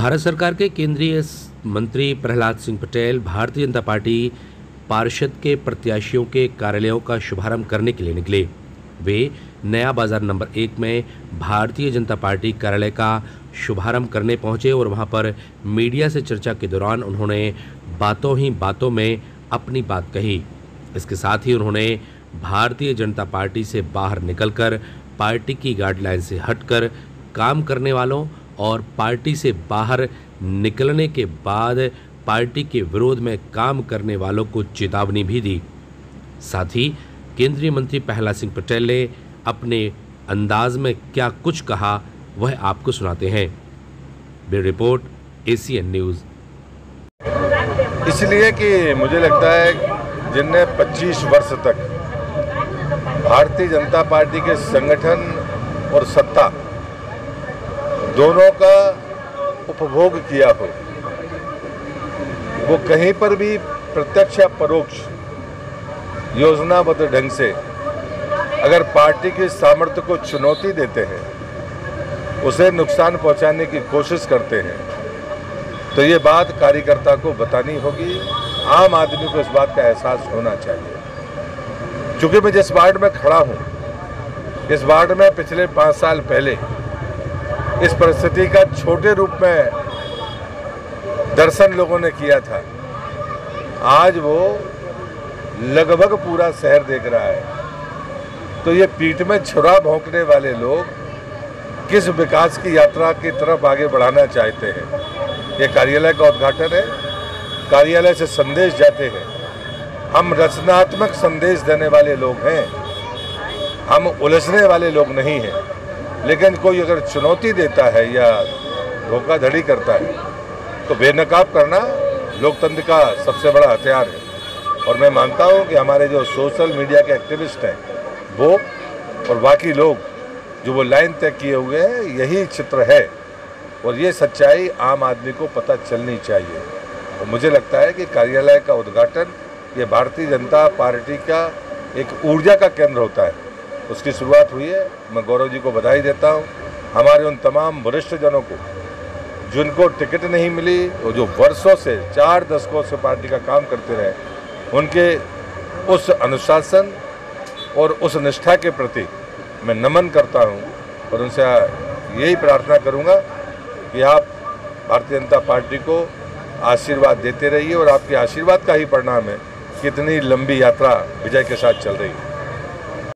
भारत सरकार के केंद्रीय मंत्री प्रहलाद सिंह पटेल भारतीय जनता पार्टी पार्षद के प्रत्याशियों के कार्यालयों का शुभारंभ करने के लिए निकले। वे नया बाज़ार नंबर एक में भारतीय जनता पार्टी कार्यालय का शुभारंभ करने पहुँचे और वहाँ पर मीडिया से चर्चा के दौरान उन्होंने बातों ही बातों में अपनी बात कही। इसके साथ ही उन्होंने भारतीय जनता पार्टी से बाहर निकलकर पार्टी की गाइडलाइन से हटकर काम करने वालों और पार्टी से बाहर निकलने के बाद पार्टी के विरोध में काम करने वालों को चेतावनी भी दी। साथ ही केंद्रीय मंत्री प्रहलाद सिंह पटेल ने अपने अंदाज में क्या कुछ कहा, वह आपको सुनाते हैं। रिपोर्ट एसीएन न्यूज़ इसलिए कि मुझे लगता है जिनने 25 वर्ष तक भारतीय जनता पार्टी के संगठन और सत्ता दोनों का उपभोग किया हो। वो कहीं पर भी प्रत्यक्ष या परोक्ष योजनाबद्ध ढंग से अगर पार्टी की सामर्थ्य को चुनौती देते हैं, उसे नुकसान पहुँचाने की कोशिश करते हैं तो ये बात कार्यकर्ता को बतानी होगी। आम आदमी को इस बात का एहसास होना चाहिए। चूँकि मैं जिस वार्ड में खड़ा हूँ, इस वार्ड में पिछले पाँच साल पहले इस परिस्थिति का छोटे रूप में दर्शन लोगों ने किया था। आज वो लगभग पूरा शहर देख रहा है। तो ये पीठ में छुरा भोंकने वाले लोग किस विकास की यात्रा की तरफ़ आगे बढ़ाना चाहते हैं? ये कार्यालय का उद्घाटन है। कार्यालय से संदेश जाते हैं। हम रचनात्मक संदेश देने वाले लोग हैं। हम उलझने वाले लोग नहीं हैं। लेकिन कोई अगर चुनौती देता है या धोखाधड़ी करता है तो बेनकाब करना लोकतंत्र का सबसे बड़ा हथियार है। और मैं मानता हूँ कि हमारे जो सोशल मीडिया के एक्टिविस्ट हैं, वो और बाकी लोग जो वो लाइन तय किए हुए हैं, यही चित्र है। और ये सच्चाई आम आदमी को पता चलनी चाहिए। और मुझे लगता है कि कार्यालय का उद्घाटन ये भारतीय जनता पार्टी का एक ऊर्जा का केंद्र होता है। उसकी शुरुआत हुई है। मैं गौरव जी को बधाई देता हूँ। हमारे उन तमाम वरिष्ठ जनों को, जिनको टिकट नहीं मिली, और जो वर्षों से, चार दशकों से पार्टी का काम करते रहे, उनके उस अनुशासन और उस निष्ठा के प्रति मैं नमन करता हूँ और उनसे यही प्रार्थना करूँगा कि आप भारतीय जनता पार्टी को आशीर्वाद देते रहिए और आपके आशीर्वाद का ही परिणाम है कितनी लंबी यात्रा विजय के साथ चल रही है।